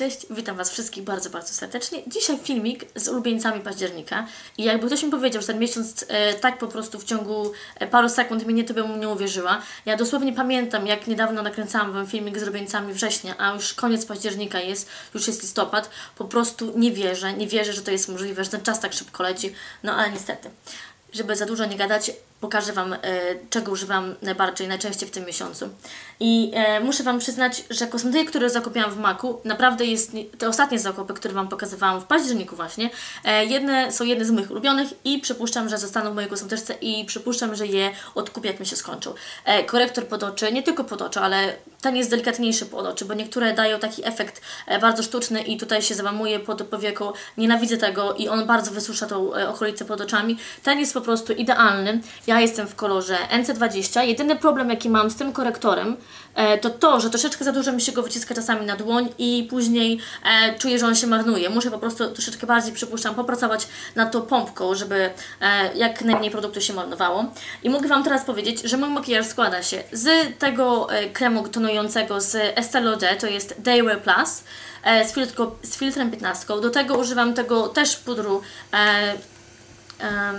Cześć, witam Was wszystkich bardzo, bardzo serdecznie. Dzisiaj filmik z ulubieńcami października i jakby ktoś mi powiedział, że ten miesiąc e, tak po prostu w ciągu e, paru sekund minie, to bym nie uwierzyła. Ja dosłownie pamiętam, jak niedawno nakręcałam Wam filmik z ulubieńcami września, a już koniec października jest, już jest listopad. Po prostu nie wierzę, nie wierzę, że to jest możliwe, że ten czas tak szybko leci, no ale niestety. Żeby za dużo nie gadać, pokażę Wam, e, czego używam najbardziej, najczęściej w tym miesiącu. I e, muszę Wam przyznać, że kosmetyki, które zakupiłam w Maku, naprawdę jest, te ostatnie zakupy, które Wam pokazywałam w październiku właśnie, e, jedne są jedne z moich ulubionych i przypuszczam, że zostaną w mojej kosmetyczce i przypuszczam, że je odkupię, jak mi się skończą. E, korektor pod oczy, nie tylko pod oczy, ale ten jest delikatniejszy pod oczy, bo niektóre dają taki efekt bardzo sztuczny i tutaj się załamuje pod powieką. Nienawidzę tego i on bardzo wysusza tą okolicę pod oczami. Ten jest po prostu idealny. Ja jestem w kolorze NC20. Jedyny problem, jaki mam z tym korektorem, e, to to, że troszeczkę za dużo mi się go wyciska czasami na dłoń i później e, czuję, że on się marnuje. Muszę po prostu troszeczkę bardziej, przypuszczam, popracować nad tą pompką, żeby e, jak najmniej produktu się marnowało. I mogę Wam teraz powiedzieć, że mój makijaż składa się z tego kremu tonującego z Estée Lauder, to jest Daywear Plus, z, z filtrem 15. Do tego używam tego też pudru e, e,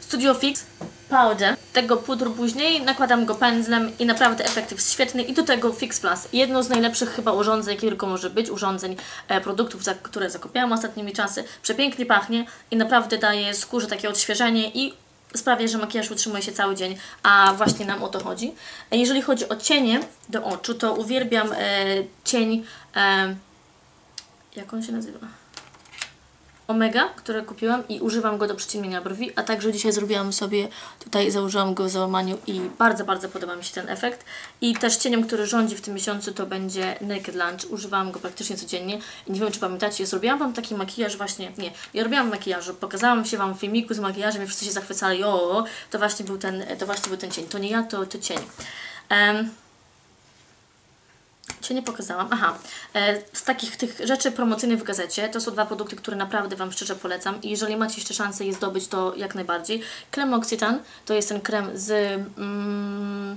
Studio Fix powder. Tego pudru później nakładam go pędzlem i naprawdę efekt jest świetny. I do tego Fix Plus. Jedno z najlepszych chyba urządzeń, jakie tylko może być, urządzeń, e, produktów, za, które zakupiłam ostatnimi czasy. Przepięknie pachnie i naprawdę daje skórze takie odświeżenie i sprawia, że makijaż utrzymuje się cały dzień, a właśnie nam o to chodzi. E, Jeżeli chodzi o cienie do oczu, to uwielbiam e, cień, e, jak on się nazywa? Omega, które kupiłam i używam go do przyciemnienia brwi, a także dzisiaj zrobiłam sobie, tutaj założyłam go w załamaniu i bardzo, bardzo podoba mi się ten efekt. I też cieniem, który rządzi w tym miesiącu to będzie Naked Lunch. Używałam go praktycznie codziennie i nie wiem, czy pamiętacie, zrobiłam Wam taki makijaż właśnie, nie, nie robiłam makijażu, pokazałam się Wam w filmiku z makijażem i wszyscy się zachwycali, o, to właśnie był ten, to właśnie był ten cień. To nie ja, to, to cień. Um, Cię nie pokazałam. Aha, e, z takich tych rzeczy promocyjnych w gazecie, to są dwa produkty, które naprawdę Wam szczerze polecam i jeżeli macie jeszcze szansę je zdobyć, to jak najbardziej. Krem Occitan to jest ten krem z mm,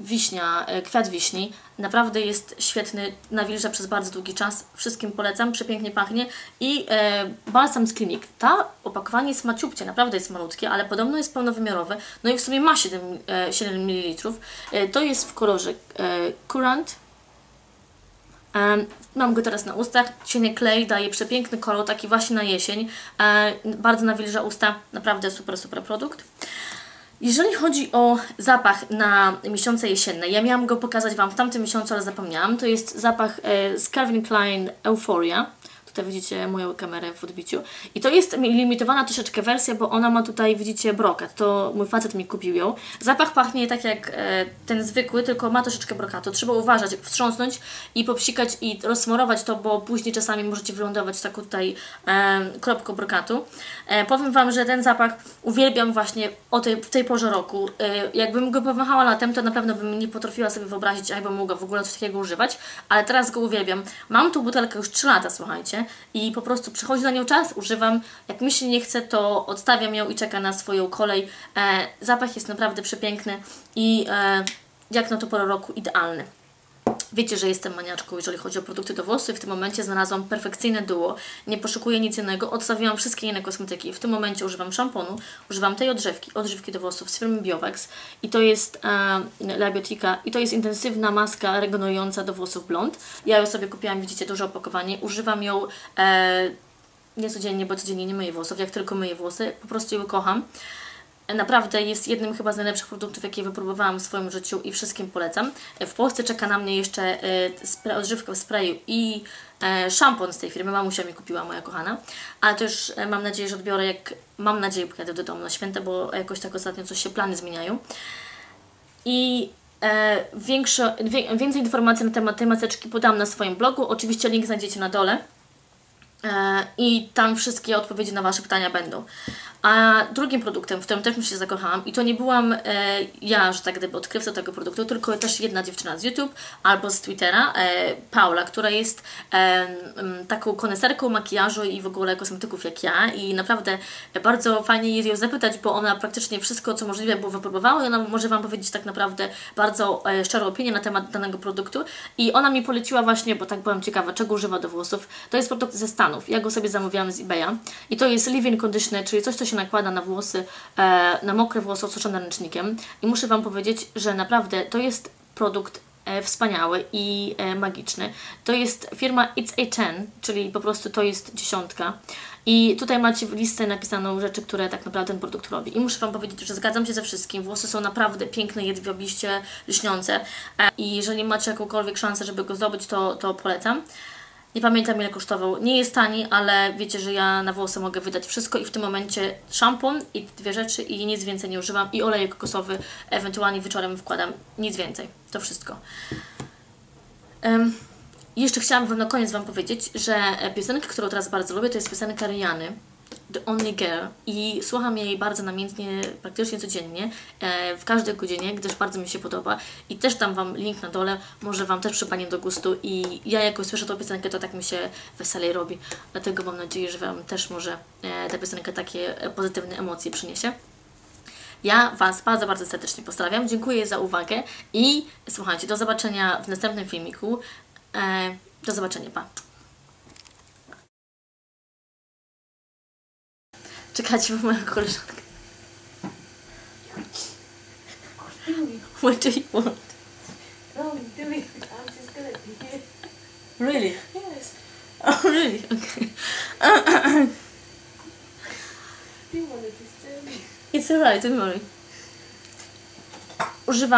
wiśnia, e, kwiat wiśni. Naprawdę jest świetny, nawilża przez bardzo długi czas. Wszystkim polecam, przepięknie pachnie. I e, balsam z klinik. Ta opakowanie jest maciupcie, naprawdę jest malutkie, ale podobno jest pełnowymiarowe. No i w sumie ma 7, e, 7 ml. E, to jest w kolorze e, Currant mam go teraz na ustach, cienie klej, daje przepiękny kolor, taki właśnie na jesień. Bardzo nawilża usta, naprawdę super, super produkt. Jeżeli chodzi o zapach na miesiące jesienne, ja miałam go pokazać Wam w tamtym miesiącu, ale zapomniałam. To jest zapach e, z Calvin Klein Euphoria. Tutaj widzicie moją kamerę w odbiciu. I to jest limitowana troszeczkę wersja, bo ona ma tutaj, widzicie, brokat. To mój facet mi kupił ją. Zapach pachnie tak jak e, ten zwykły, tylko ma troszeczkę brokatu. Trzeba uważać, wstrząsnąć i popsikać i rozsmarować to, bo później czasami możecie wylądować taką tutaj e, kropką brokatu. E, powiem Wam, że ten zapach uwielbiam właśnie o tej, w tej porze roku. Jakbym go powąchała latem, to na pewno bym nie potrafiła sobie wyobrazić, jakbym mogła w ogóle coś takiego używać, ale teraz go uwielbiam. Mam tu butelkę już 3 lata, słuchajcie i po prostu przychodzi na nią czas, używam. Jak mi się nie chce, to odstawiam ją i czeka na swoją kolej. E, zapach jest naprawdę przepiękny i e, jak na to porę roku idealny. Wiecie, że jestem maniaczką, jeżeli chodzi o produkty do włosów. W tym momencie znalazłam perfekcyjne duo. Nie poszukuję nic innego. Odstawiłam wszystkie inne kosmetyki. W tym momencie używam szamponu, używam tej odżywki, odżywki do włosów z firmy Biovex. I to jest e, Labiotica. I to jest intensywna maska regenerująca do włosów blond. Ja ją sobie kupiłam, widzicie, duże opakowanie. Używam ją e, nie codziennie, bo codziennie nie myję włosów. Jak tylko myję włosy, po prostu ją kocham. Naprawdę jest jednym chyba z najlepszych produktów, jakie wypróbowałam w swoim życiu i wszystkim polecam. W Polsce czeka na mnie jeszcze e, odżywka w sprayu i e, szampon z tej firmy. Mamusia mi kupiła, moja kochana. Ale też e, mam nadzieję, że odbiorę, jak mam nadzieję, pojadę do domu na święta, bo jakoś tak ostatnio coś się plany zmieniają. I e, większe, wie, więcej informacji na temat tej maseczki podam na swoim blogu. Oczywiście link znajdziecie na dole. E, I tam wszystkie odpowiedzi na Wasze pytania będą. A drugim produktem, w którym też mi się zakochałam, i to nie byłam e, ja, że tak gdyby odkrywcą tego produktu, tylko też jedna dziewczyna z YouTube albo z Twittera, e, Paula, która jest e, taką koneserką makijażu i w ogóle kosmetyków jak ja i naprawdę bardzo fajnie jest ją zapytać, bo ona praktycznie wszystko, co możliwe było wypróbowała i ona może Wam powiedzieć tak naprawdę bardzo e, szczerą opinię na temat danego produktu i ona mi poleciła właśnie, bo tak byłam ciekawa, czego używa do włosów. To jest produkt ze Stanów. Ja go sobie zamówiłam z eBaya i to jest leave-in conditioner, czyli coś, co się nakłada na włosy, e, na mokre włosy osuszone ręcznikiem i muszę Wam powiedzieć, że naprawdę to jest produkt e, wspaniały i e, magiczny. To jest firma It's a Ten, czyli po prostu to jest dziesiątka. I tutaj macie w listę napisaną rzeczy, które tak naprawdę ten produkt robi. I muszę Wam powiedzieć, że zgadzam się ze wszystkim. Włosy są naprawdę piękne, jedwabiście lśniące. I jeżeli macie jakąkolwiek szansę, żeby go zdobyć, to, to polecam. Nie pamiętam ile kosztował. Nie jest tani, ale wiecie, że ja na włosy mogę wydać wszystko i w tym momencie szampon i dwie rzeczy i nic więcej nie używam i olej kokosowy, ewentualnie wieczorem wkładam. Nic więcej. To wszystko. I jeszcze chciałam Wam na koniec Wam powiedzieć, że piosenkę, którą teraz bardzo lubię, to jest piosenka Riany, The Only Girl i słucham jej bardzo namiętnie, praktycznie codziennie, e, w każdej godzinie, gdyż bardzo mi się podoba i też dam Wam link na dole, może Wam też przypadnie do gustu i ja jak słyszę tą piosenkę, to tak mi się weselej robi, dlatego mam nadzieję, że Wam też może e, ta piosenka takie e, pozytywne emocje przyniesie. Ja Was bardzo, bardzo serdecznie pozdrawiam. Dziękuję za uwagę i słuchajcie, do zobaczenia w następnym filmiku. Do zobaczenia, pa. Czekajcie, bo moja koleżanka. What do you want? No, do it. I'm just gonna do it. Really? Yes. Oh, really? Okay. Do you want to disturb me? It's alright, don't worry. Używam